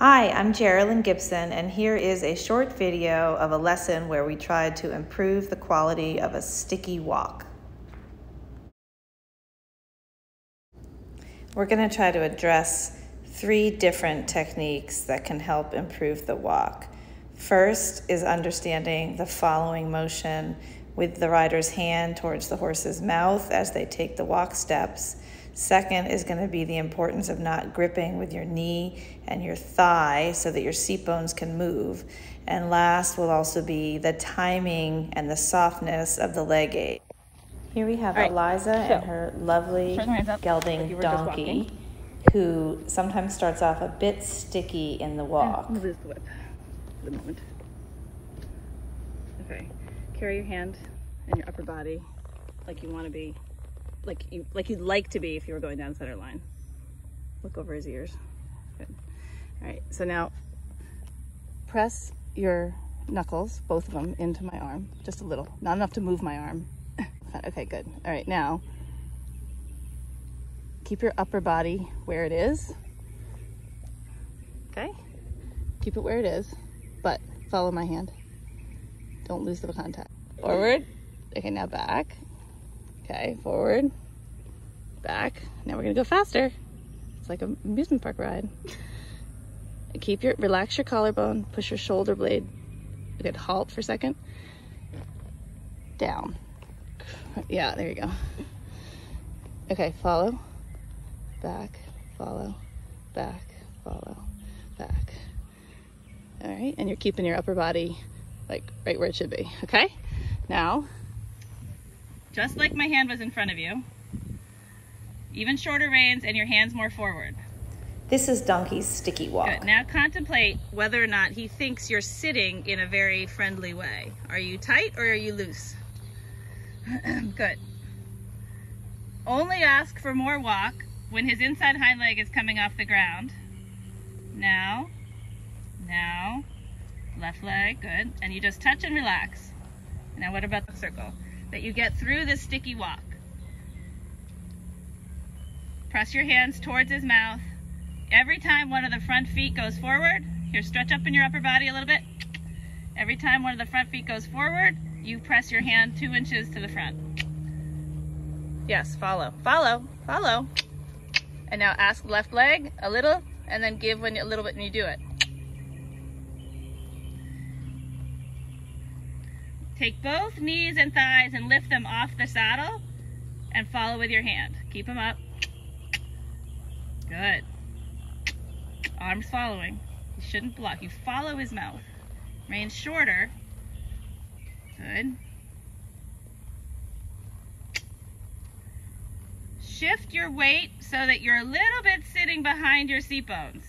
Hi, I'm Jaralyn Gibson, and here is a short video of a lesson where we tried to improve the quality of a sticky walk. We're going to try to address three different techniques that can help improve the walk. First is understanding the following motion with the rider's hand towards the horse's mouth as they take the walk steps. Second is going to be the importance of not gripping with your knee and your thigh so that your seat bones can move. And last will also be the timing and the softness of the leg aid. Here we have right. Eliza so, and her lovely gelding donkey who sometimes starts off a bit sticky in the walk. Lose the whip for the moment. Okay, carry your hand and your upper body like you want to be like you like you'd like to be if you were going down center line. Look over his ears. Good. All right, so now press your knuckles, both of them, into my arm, just a little, not enough to move my arm. okay, good. All right, now keep your upper body where it is. Okay, keep it where it is, but follow my hand. Don't lose the contact. Forward. Okay, now back. Okay, forward, back. Now we're gonna go faster. It's like an amusement park ride. Keep your, relax your collarbone, push your shoulder blade. Good, halt for a second. Down. Yeah, there you go. Okay, follow, back, follow, back, follow, back. All right, and you're keeping your upper body like right where it should be, okay? Now, just like my hand was in front of you. Even shorter reins and your hands more forward. This is Donkey's sticky walk. Good. Now contemplate whether or not he thinks you're sitting in a very friendly way. Are you tight or are you loose? Good. Only ask for more walk when his inside hind leg is coming off the ground. Now, now, left leg, good. And you just touch and relax. Now what about the circle? That you get through this sticky walk. Press your hands towards his mouth. Every time one of the front feet goes forward, here stretch up in your upper body a little bit. Every time one of the front feet goes forward, you press your hand two inches to the front. Yes, follow, follow, follow. And now ask left leg a little and then give when a little bit when you do it. Take both knees and thighs and lift them off the saddle and follow with your hand. Keep them up. Good. Arms following. You shouldn't block. You follow his mouth. Rein shorter. Good. Shift your weight so that you're a little bit sitting behind your seat bones.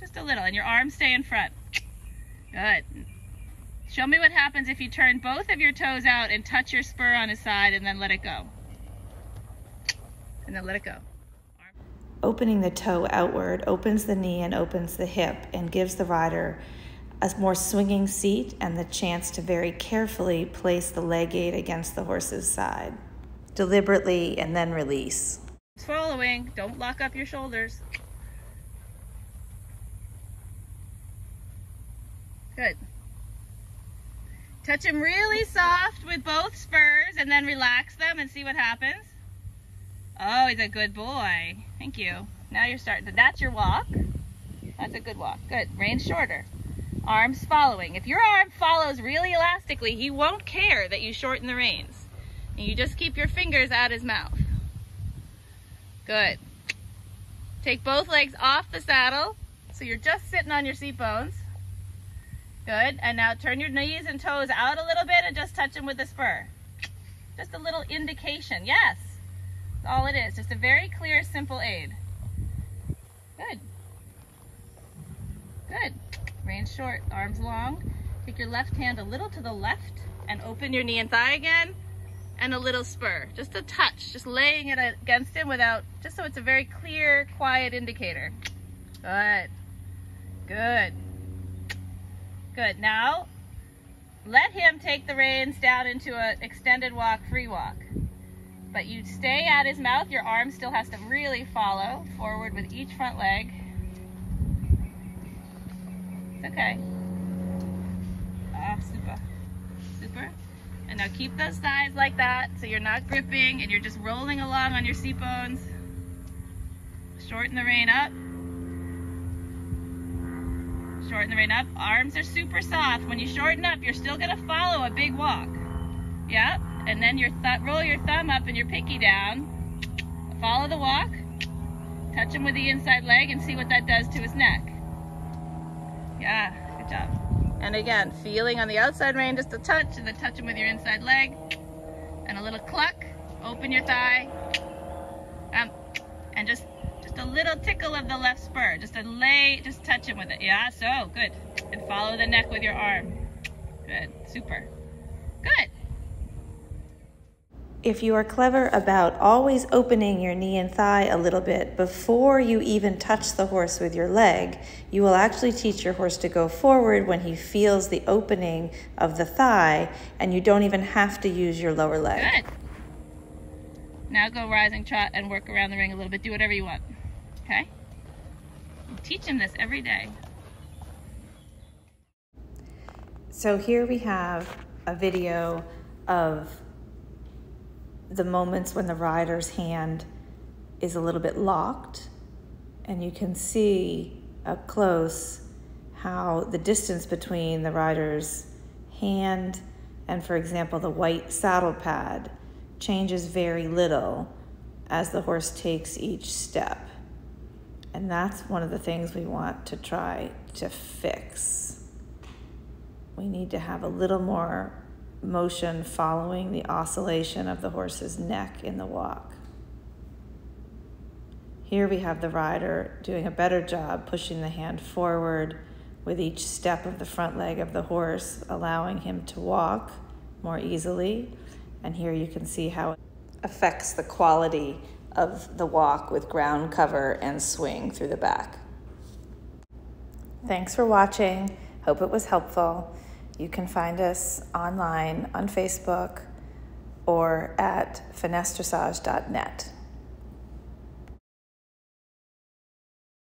Just a little. And your arms stay in front. Good. Show me what happens if you turn both of your toes out and touch your spur on his side and then let it go. And then let it go. Opening the toe outward opens the knee and opens the hip and gives the rider a more swinging seat and the chance to very carefully place the leg aid against the horse's side. Deliberately and then release. Following, don't lock up your shoulders. Good. Touch him really soft with both spurs and then relax them and see what happens. Oh, he's a good boy. Thank you. Now you're starting to, that's your walk. That's a good walk. Good. Rein shorter. Arms following. If your arm follows really elastically, he won't care that you shorten the reins. And you just keep your fingers at his mouth. Good. Take both legs off the saddle so you're just sitting on your seat bones. Good. And now turn your knees and toes out a little bit and just touch them with the spur. Just a little indication. Yes. That's all it is. Just a very clear, simple aid. Good. Good. Range short, arms long. Take your left hand a little to the left and open your knee and thigh again and a little spur. Just a touch, just laying it against him without, just so it's a very clear, quiet indicator. Good. Good. Good. Now, let him take the reins down into an extended walk, free walk. But you stay at his mouth. Your arm still has to really follow forward with each front leg. It's okay. Ah, super. Super. And now keep those thighs like that so you're not gripping and you're just rolling along on your seat bones. Shorten the rein up. Shorten the rein up. Arms are super soft. When you shorten up, you're still gonna follow a big walk. Yep. And then your th roll your thumb up and your pinky down. Follow the walk. Touch him with the inside leg and see what that does to his neck. Yeah, good job. And again, feeling on the outside rein just a touch and then touch him with your inside leg. And a little cluck. Open your thigh. Um, and just just a little tickle of the left spur. Just a lay, just touch him with it. Yeah, so good. And follow the neck with your arm. Good, super. Good. If you are clever about always opening your knee and thigh a little bit before you even touch the horse with your leg, you will actually teach your horse to go forward when he feels the opening of the thigh, and you don't even have to use your lower leg. Good. Now go rising trot and work around the ring a little bit. Do whatever you want. Okay? Teach him this every day. So here we have a video of the moments when the rider's hand is a little bit locked, and you can see up close how the distance between the rider's hand and, for example, the white saddle pad changes very little as the horse takes each step. And that's one of the things we want to try to fix. We need to have a little more motion following the oscillation of the horse's neck in the walk. Here we have the rider doing a better job pushing the hand forward with each step of the front leg of the horse, allowing him to walk more easily. And here you can see how it affects the quality of the walk with ground cover and swing through the back. Thanks for watching. Hope it was helpful. You can find us online on Facebook or at finessedressage.net.